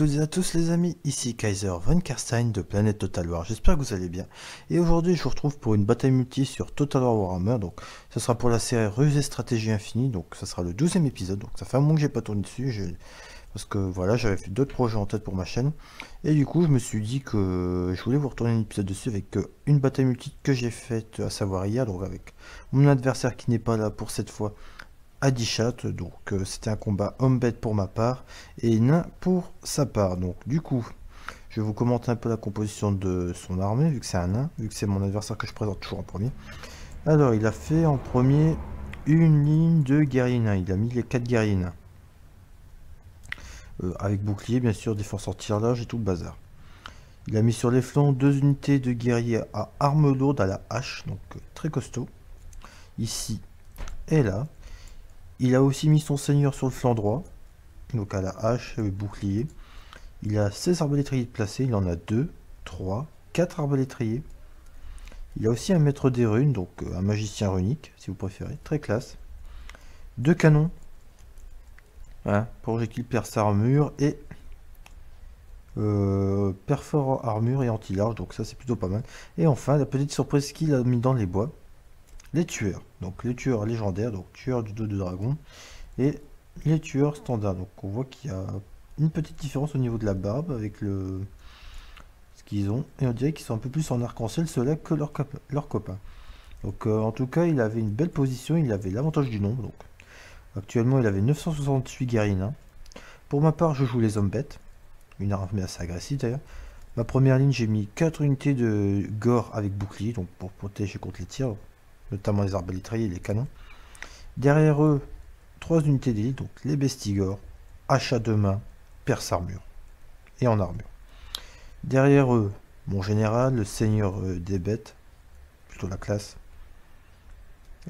à tous les amis, ici Kaiser von Karstein de Planète Total War, j'espère que vous allez bien. Et aujourd'hui je vous retrouve pour une bataille multi sur Total War Warhammer, donc ce sera pour la série Ruse et Stratégie Infinie, donc ça sera le 12 e épisode, donc ça fait un moment que j'ai pas tourné dessus, parce que voilà j'avais fait d'autres projets en tête pour ma chaîne. Et du coup je me suis dit que je voulais vous retourner un épisode dessus avec euh, une bataille multi que j'ai faite à savoir hier, donc avec mon adversaire qui n'est pas là pour cette fois Adichat, donc euh, c'était un combat homme-bête pour ma part et nain pour sa part. Donc du coup, je vais vous commenter un peu la composition de son armée, vu que c'est un nain, vu que c'est mon adversaire que je présente toujours en premier. Alors, il a fait en premier une ligne de guerriers nains, il a mis les 4 guerriers. Euh, avec bouclier, bien sûr, défense en tir large et tout le bazar. Il a mis sur les flancs deux unités de guerriers à armes lourdes à la hache, donc euh, très costaud. Ici et là. Il a aussi mis son seigneur sur le flanc droit, donc à la hache, le bouclier. Il a 16 arbalétriers placés, il en a 2, 3, 4 arbalétriers. Il a aussi un maître des runes, donc euh, un magicien runique, si vous préférez, très classe. Deux canons, hein, projectile perce armure et euh, perfore armure et anti-large, donc ça c'est plutôt pas mal. Et enfin, la petite surprise qu'il a mis dans les bois, les tueurs. Donc les tueurs légendaires, donc tueurs du dos de dragon, et les tueurs standards. Donc on voit qu'il y a une petite différence au niveau de la barbe avec le ce qu'ils ont. Et on dirait qu'ils sont un peu plus en arc-en-ciel ceux-là que leurs leur copains. Donc euh, en tout cas, il avait une belle position, il avait l'avantage du nombre. Actuellement, il avait 968 guerriers Pour ma part, je joue les hommes bêtes. Une armée assez agressive d'ailleurs. Ma première ligne, j'ai mis 4 unités de gore avec bouclier, donc pour protéger contre les tirs notamment les arbalétriers et les canons. Derrière eux, trois unités d'élite, donc les bestigors, achat de main, perce armure et en armure. Derrière eux, mon général, le seigneur euh, des bêtes, plutôt la classe.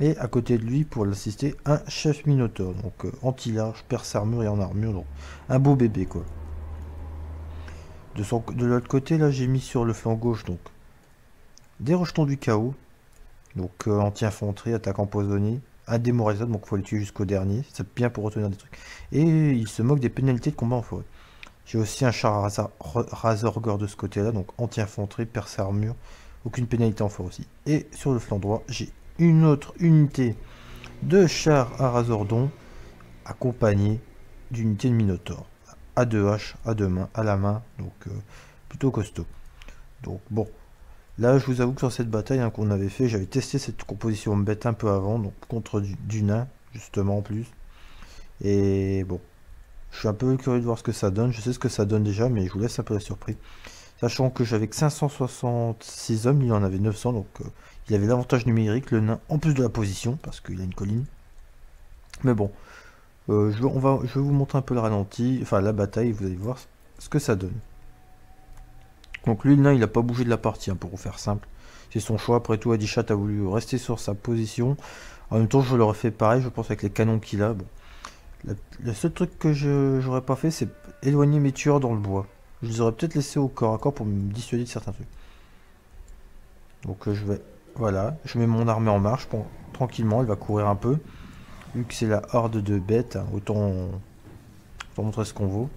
Et à côté de lui, pour l'assister, un chef minotaure, donc euh, anti-large, perce armure et en armure, donc un beau bébé quoi. De, de l'autre côté, là, j'ai mis sur le flanc gauche, donc des rejetons du chaos, donc euh, anti-infanterie, attaque empoisonnée, un démoralisable, donc il faut le tuer jusqu'au dernier. C'est bien pour retenir des trucs. Et il se moque des pénalités de combat en forêt. J'ai aussi un char à Razorgore de ce côté-là, donc anti-infanterie, perce armure, aucune pénalité en forêt aussi. Et sur le flanc droit, j'ai une autre unité de char à Razordon, accompagnée d'unité de Minotaur. À deux haches, à deux mains, à la main, donc euh, plutôt costaud. Donc bon, Là, je vous avoue que sur cette bataille hein, qu'on avait fait, j'avais testé cette composition bête un peu avant, donc contre du, nain, justement, en plus. Et bon, je suis un peu curieux de voir ce que ça donne. Je sais ce que ça donne déjà, mais je vous laisse un peu la surprise. Sachant que j'avais que 566 hommes, il en avait 900, donc euh, il avait l'avantage numérique, le nain, en plus de la position, parce qu'il a une colline. Mais bon, euh, je, je vais vous montrer un peu le ralenti, enfin la bataille, vous allez voir ce que ça donne. Donc lui, il n'a pas bougé de la partie, hein, pour vous faire simple. C'est son choix. Après tout, Adichat a voulu rester sur sa position. En même temps, je l'aurais fait pareil, je pense, avec les canons qu'il a. Le, seul truc que je n'aurais pas fait, c'est éloigner mes tueurs dans le bois. Je les aurais peut-être laissés au corps à corps pour me dissuader de certains trucs. Donc euh, je vais... Voilà, je mets mon armée en marche. Tranquillement, elle va courir un peu. Vu que c'est la horde de bêtes, hein, autant, autant montrer ce qu'on vaut.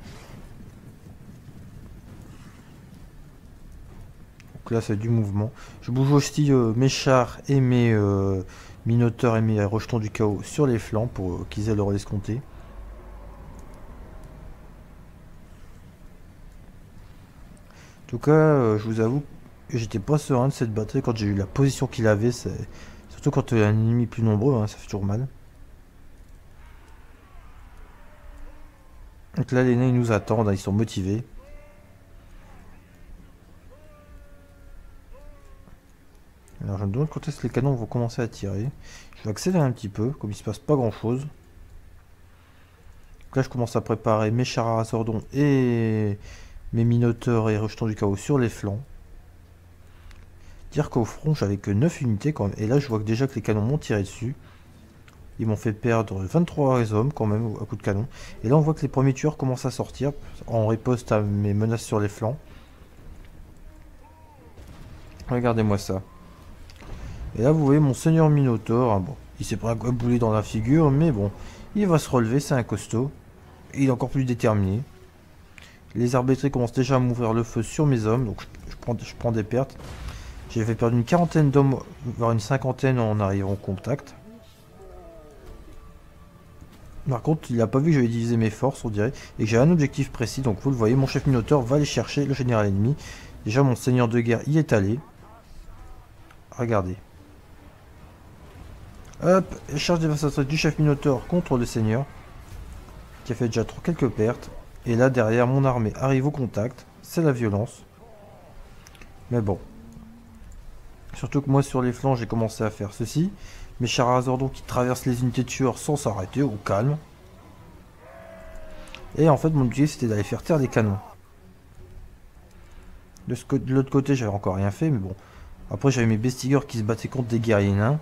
Là c'est du mouvement. Je bouge aussi euh, mes chars et mes euh, et mes rejetons du chaos sur les flancs pour euh, qu'ils aient leur escompté. En tout cas, je vous avoue que j'étais pas serein de cette bataille quand j'ai eu la position qu'il avait. Surtout quand il y a un ennemi plus nombreux, hein, ça fait toujours mal. Donc là, les nains ils nous attendent, hein, ils sont motivés. Alors je me demande quand est-ce que les canons vont commencer à tirer. Je vais accélérer un petit peu, comme il se passe pas grand chose. là je commence à préparer mes chars à sordon et mes minotaures et rejetons du chaos sur les flancs. Dire qu'au front j'avais que 9 unités quand même. Et là je vois déjà que les canons m'ont tiré dessus. Ils m'ont fait perdre 23 hommes quand même à coup de canon. Et là on voit que les premiers tueurs commencent à sortir en riposte à mes menaces sur les flancs. Regardez-moi ça. Et là, vous voyez mon seigneur Minotaur. Hein, bon, il s'est pris un boulet dans la figure, mais bon, il va se relever, c'est un costaud. il est encore plus déterminé. Les arbitrés commencent déjà à m'ouvrir le feu sur mes hommes, donc je, prends, des pertes. J'ai fait perdre une quarantaine d'hommes, voire une cinquantaine en arrivant en contact. Par contre, il n'a pas vu que j'avais divisé mes forces, on dirait, et j'ai un objectif précis. Donc vous le voyez, mon chef Minotaur va aller chercher le général ennemi. Déjà, mon seigneur de guerre y est allé. Regardez. Hop, charge dévastatrice du chef Minotaur contre le seigneur. Qui a fait déjà trop quelques pertes. Et là, derrière, mon armée arrive au contact. C'est la violence. Mais bon. Surtout que moi, sur les flancs, j'ai commencé à faire ceci. Mes chars donc qui traversent les unités de tueurs sans s'arrêter, au calme. Et en fait, mon objectif, c'était d'aller faire taire des canons. De, l'autre côté, j'avais encore rien fait, mais bon. Après, j'avais mes bestigeurs qui se battaient contre des guerriers nains.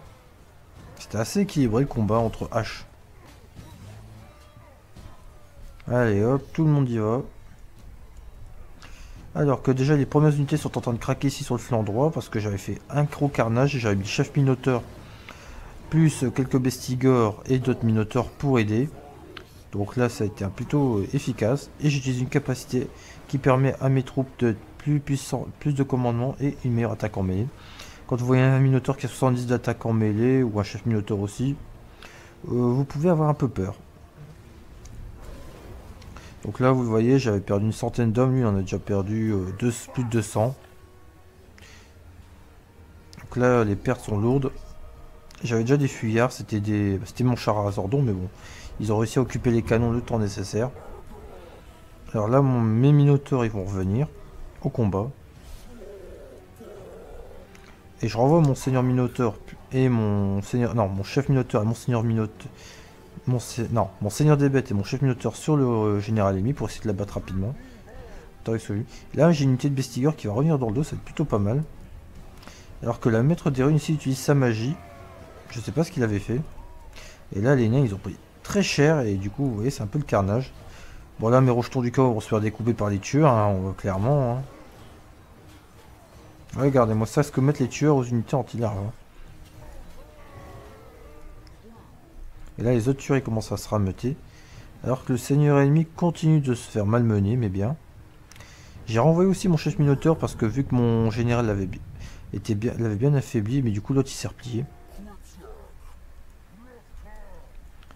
C'était assez équilibré le combat entre H. Allez hop, tout le monde y va. Alors que déjà les premières unités sont en train de craquer ici sur le flanc droit parce que j'avais fait un gros carnage et j'avais mis chef minotaure plus quelques bestigors et d'autres minotaures pour aider. Donc là ça a été plutôt efficace et j'utilise une capacité qui permet à mes troupes de plus plus de commandement et une meilleure attaque en mêlée. Quand vous voyez un minotaure qui a 70 d'attaque en mêlée ou un chef minotaure aussi, euh, vous pouvez avoir un peu peur. Donc là vous voyez j'avais perdu une centaine d'hommes, lui on a déjà perdu euh, plus de 200. Donc là les pertes sont lourdes. J'avais déjà des fuyards, c'était des. C'était mon char à Zordon, mais bon. Ils ont réussi à occuper les canons le temps nécessaire. Alors là, mes minotaures, ils vont revenir au combat. Et je renvoie mon seigneur minotaure et mon seigneur. Non, mon chef minotaure et mon seigneur minotaure. Mon, non, mon seigneur des bêtes et mon chef minotaure sur le euh, général ennemi pour essayer de la battre rapidement. Là, j'ai une unité de bestigeur qui va revenir dans le dos, ça va être plutôt pas mal. Alors que la maître des runes ici utilise sa magie. Je sais pas ce qu'il avait fait. Et là, les nains, ils ont pris très cher. Et du coup, vous voyez, c'est un peu le carnage. Bon, là, mes rejetons du corps vont se faire découper par les tueurs, hein, on clairement. Hein. Regardez-moi ça, ce que mettent les tueurs aux unités anti-larves. Et là, les autres tueurs, ils commencent à se rameuter. Alors que le seigneur ennemi continue de se faire malmener, mais bien. J'ai renvoyé aussi mon chef minotaure parce que vu que mon général l'avait bien, bien affaibli, mais du coup l'autre il s'est replié.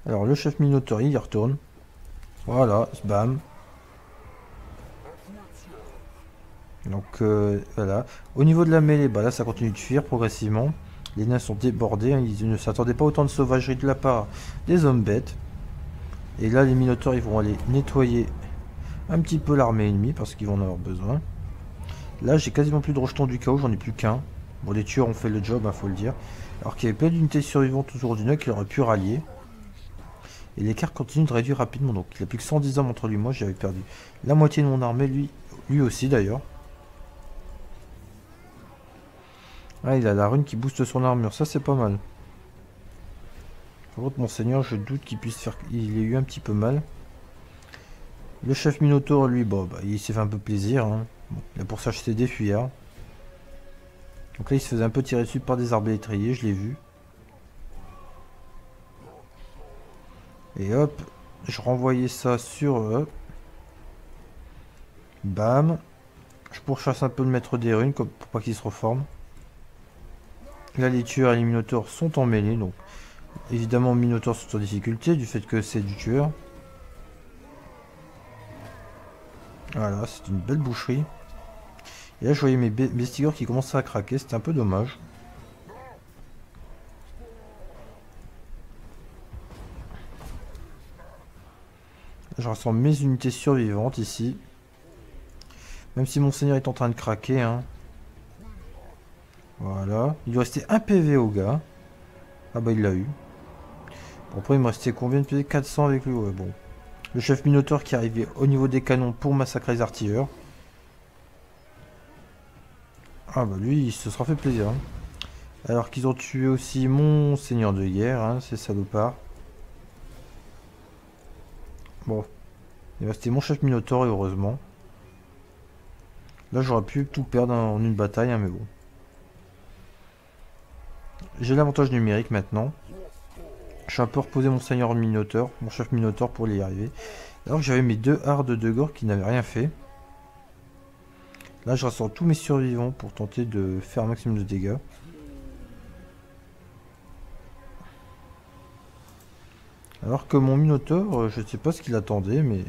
Alors le chef Minotaur il y retourne. Voilà, bam. Donc euh, voilà. Au niveau de la mêlée, bah là ça continue de fuir progressivement. Les nains sont débordés, hein. ils ne s'attendaient pas autant de sauvagerie de la part des hommes bêtes. Et là les minotaures ils vont aller nettoyer un petit peu l'armée ennemie parce qu'ils vont en avoir besoin. Là j'ai quasiment plus de rejetons du chaos, j'en ai plus qu'un. Bon les tueurs ont fait le job, hein, faut le dire. Alors qu'il y avait plein d'unités survivantes autour du nœud qui auraient pu rallier. Et l'écart continue de réduire rapidement. Donc il a plus que 110 hommes entre lui et moi. J'avais perdu la moitié de mon armée. Lui aussi d'ailleurs. Ah, il a la rune qui booste son armure. Ça, c'est pas mal. Par contre, mon seigneur, je doute qu'il puisse faire... Il ait eu un petit peu mal. Le chef Minotaur, lui, bon, bah, il s'est fait un peu plaisir. Hein. il a pour s'acheter des fuyards. Donc là, il se faisait un peu tirer dessus par des arbalétriers, je l'ai vu. Et hop, je renvoyais ça sur eux. Bam. Je pourchasse un peu le maître des runes pour pas qu'il se reforme. Là, les tueurs et les minotaures sont en mêlée. Donc, évidemment, minotaures sont en difficulté du fait que c'est du tueur. Voilà, c'est une belle boucherie. Et là, je voyais mes bestigors qui commençaient à craquer. C'était un peu dommage. Je rassemble mes unités survivantes ici. Même si mon seigneur est en train de craquer. Hein. Voilà. Il lui restait un PV au gars. Ah bah il l'a eu. Bon, après il me restait combien de PV 400 avec lui. Ouais, bon. Le chef Minotaur qui arrivait au niveau des canons pour massacrer les artilleurs. Ah bah lui il se sera fait plaisir. Hein. Alors qu'ils ont tué aussi mon seigneur de guerre, hein, ces salopards. Bon. Il restait mon chef Minotaur, et heureusement. Là, j'aurais pu tout perdre en une bataille, hein, mais bon. J'ai l'avantage numérique maintenant. Je suis un peu reposé mon seigneur Minotaur, mon chef Minotaur pour y arriver. Alors que j'avais mes deux hardes de gore qui n'avaient rien fait. Là, je rassemble tous mes survivants pour tenter de faire un maximum de dégâts. Alors que mon Minotaur, euh, je ne sais pas ce qu'il attendait, mais...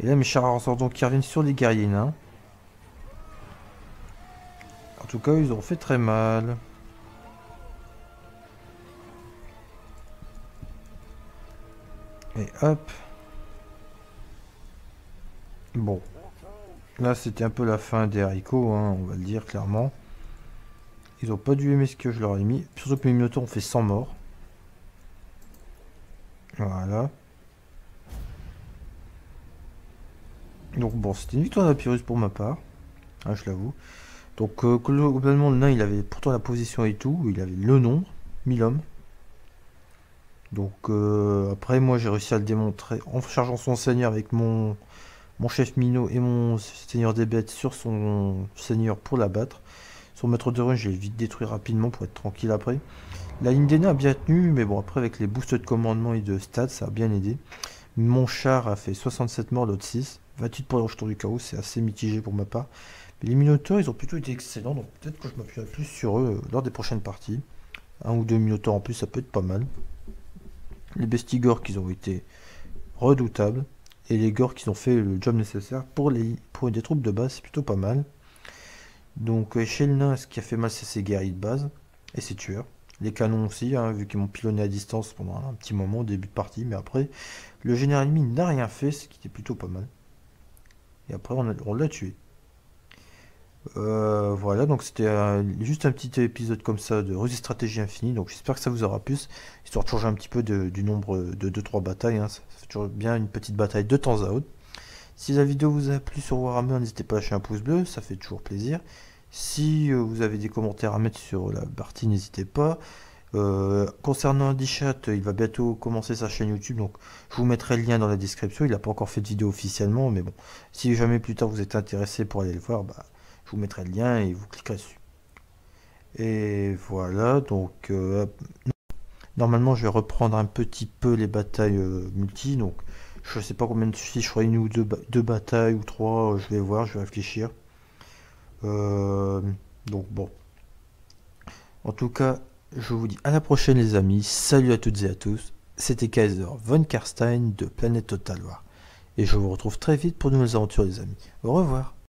Et là, mes chars donc qui reviennent sur les guerriers nains. En tout cas, ils ont fait très mal. Et hop. Bon. Là, c'était un peu la fin des haricots, hein, on va le dire clairement. Ils ont pas dû aimer ce que je leur ai mis. Surtout que mes minotaures ont fait 100 morts. Voilà. Donc bon, c'était une victoire d'Apyrus pour ma part. Hein, je l'avoue. Donc euh, globalement, le nain, il avait pourtant la position et tout. Il avait le nombre, 1000 hommes. Donc euh, après, moi, j'ai réussi à le démontrer en chargeant son seigneur avec mon, mon chef Minot et mon seigneur des bêtes sur son seigneur pour l'abattre. Son maître de run, je l'ai vite détruit rapidement pour être tranquille après. La ligne des nains a bien tenu, mais bon, après, avec les boosts de commandement et de stats, ça a bien aidé. Mon char a fait 67 morts, l'autre 6. 28 pour le rejeton du chaos, c'est assez mitigé pour ma part. Mais les Minotaurs, ils ont plutôt été excellents, donc peut-être que je m'appuierai plus sur eux euh, lors des prochaines parties. Un ou deux Minotaurs en plus, ça peut être pas mal. Les Bestigors qui ont été redoutables. Et les Gors qui ont fait le job nécessaire pour, les, pour des troupes de base, c'est plutôt pas mal. Donc euh, chez le nain, ce qui a fait mal, c'est ses guerriers de base et ses tueurs. Les canons aussi, hein, vu qu'ils m'ont pilonné à distance pendant un petit moment au début de partie. Mais après, le général ennemi n'a rien fait, ce qui était plutôt pas mal. Et après, on l'a tué. Euh, voilà, donc c'était juste un petit épisode comme ça de Russie Stratégie Infinie. Donc j'espère que ça vous aura plu, histoire de changer un petit peu du nombre de 2-3 batailles. Hein. Ça fait toujours bien une petite bataille de temps à autre. Si la vidéo vous a plu sur Warhammer, n'hésitez pas à lâcher un pouce bleu, ça fait toujours plaisir. Si euh, vous avez des commentaires à mettre sur la partie, n'hésitez pas. Euh, concernant Chat, il va bientôt commencer sa chaîne YouTube, donc je vous mettrai le lien dans la description. Il n'a pas encore fait de vidéo officiellement, mais bon, si jamais plus tard vous êtes intéressé pour aller le voir, bah, je vous mettrai le lien et vous cliquerez dessus. Et voilà, donc euh, normalement je vais reprendre un petit peu les batailles euh, multi. Donc je sais pas combien de si je ferai une ou deux, batailles ou trois, je vais voir, je vais réfléchir. Euh, donc bon. En tout cas, je vous dis à la prochaine les amis. Salut à toutes et à tous. C'était Kaiser von Karstein de Planète Total War. Et je vous retrouve très vite pour de nouvelles aventures les amis. Au revoir.